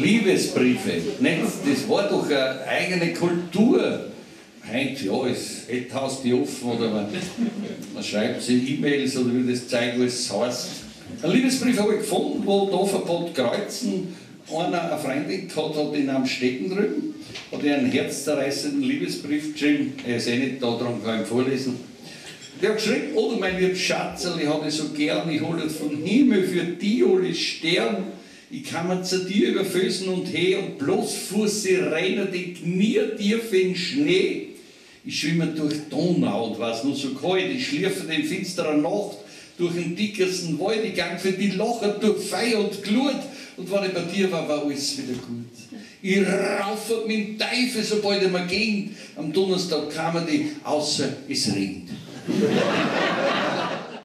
Liebesbriefe. Das war doch eine eigene Kultur. Heute, ja, es hat Haus die offen oder man, man schreibt sich E-Mails oder wie das Zeug alles heißt. Ein Liebesbrief habe ich gefunden, wo da vor Bad Kreuzen einer eine Freundin gehabt hat in einem Stecken drüben, hat ihr einen herzzerreißenden Liebesbrief geschrieben. Er ist eh nicht da, darum kann ich vorlesen. Der hat geschrieben, oh mein liebes Schatzel, ich habe so gern, ich hole von Himmel für die alle Stern. Ich kann mir zu dir über Füßen und her und bloß Fuß sie rennen, die Knie tief in Schnee. Ich schwimme durch Donau und was nur so kalt, ich schlürfe in finsterer Nacht durch den dickesten Wald, ich gang für die Locher durch Feuer und Glut und wenn ich bei dir war, war alles wieder gut. Ich raufe mit dem Teufel, sobald er mir ging. Am Donnerstag kamen die, außer es regnet.